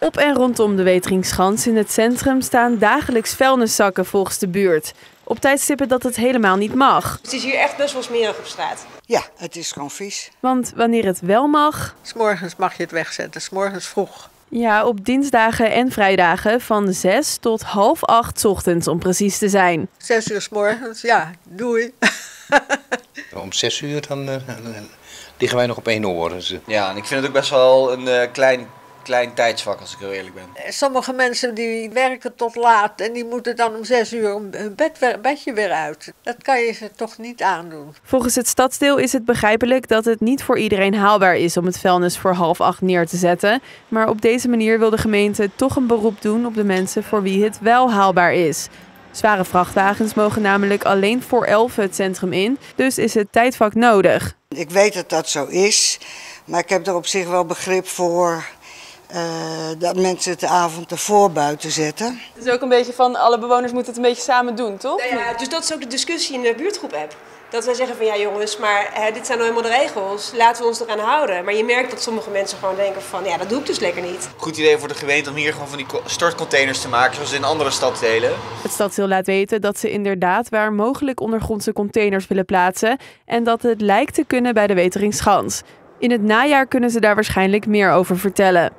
Op en rondom de Weteringschans in het centrum staan dagelijks vuilniszakken volgens de buurt. Op tijdstippen dat het helemaal niet mag. Het is hier echt best wel smerig op straat. Ja, het is gewoon vies. Want wanneer het wel mag, S'morgens mag je het wegzetten, s'morgens vroeg. ja, op dinsdagen en vrijdagen van 6 tot half 8 ochtends om precies te zijn. Zes uur s'morgens, ja, doei. Om zes uur dan eh, liggen wij nog op één oor. Dus, eh, Ja, en ik vind het ook best wel een eh, klein, klein tijdsvak als ik heel eerlijk ben. Sommige mensen die werken tot laat en die moeten dan om zes uur hun bed weer- bedje weer uit. Dat kan je ze toch niet aandoen. Volgens het stadsdeel is het begrijpelijk dat het niet voor iedereen haalbaar is om het vuilnis voor half 8 neer te zetten. Maar op deze manier wil de gemeente toch een beroep doen op de mensen voor wie het wel haalbaar is. Zware vrachtwagens mogen namelijk alleen voor 11 het centrum in, dus is het tijdvak nodig. Ik weet dat dat zo is, maar ik heb er op zich wel begrip voor eh, dat mensen het de avond ervoor buiten zetten. Het is ook een beetje van alle bewoners moeten het een beetje samen doen, toch? Nou ja, dus dat is ook de discussie in de buurtgroep-app. Dat wij zeggen van ja jongens, maar hè, dit zijn nou helemaal de regels, laten we ons eraan houden. Maar je merkt dat sommige mensen gewoon denken van ja, dat doe ik dus lekker niet. Goed idee voor de gemeente om hier gewoon van die co- stortcontainers te maken, zoals in andere stadsdelen. Het stadsdeel laat weten dat ze inderdaad waar mogelijk ondergrondse containers willen plaatsen en dat het lijkt te kunnen bij de Weteringschans. In het najaar kunnen ze daar waarschijnlijk meer over vertellen.